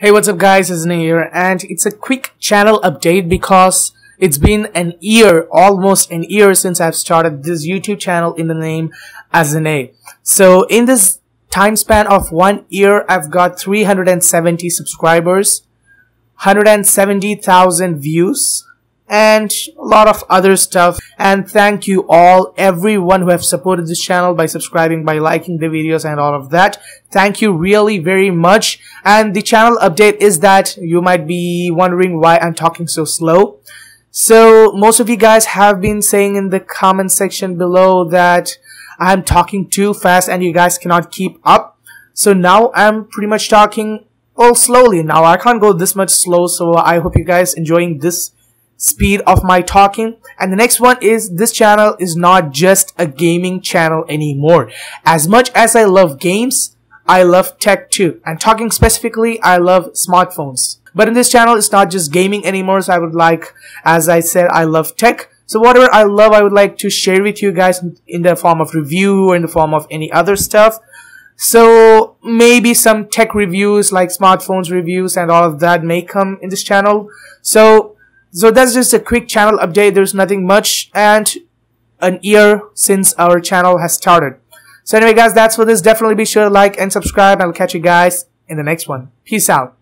Hey, what's up guys, it's here and it's a quick channel update because it's been an year, almost an year since I've started this YouTube channel in the name Azanay. So in this time span of one year, I've got 370 subscribers, 170,000 views, and a lot of other stuff. And thank you all everyone who have supported this channel by subscribing by liking the videos and all of that. Thank you really very much. And the channel update is that you might be wondering why I'm talking so slow. So most of you guys have been saying in the comment section below that I'm talking too fast and you guys cannot keep up. So now I'm pretty much talking all slowly. Now I can't go this much slow so I hope you guys enjoying this speed of my talking. And the next one is this channel is not just a gaming channel anymore. As much as i love games i love tech too. And talking specifically i love smartphones. But in this channel it's not just gaming anymore. So i would like as i said i love tech. So whatever i love i would like to share with you guys in the form of review or in the form of any other stuff. So maybe some tech reviews like smartphones reviews and all of that may come in this channel. So so that's just a quick channel update. There's nothing much and an year since our channel has started. So anyway guys, that's for this. Definitely be sure to like and subscribe. I'll catch you guys in the next one. Peace out.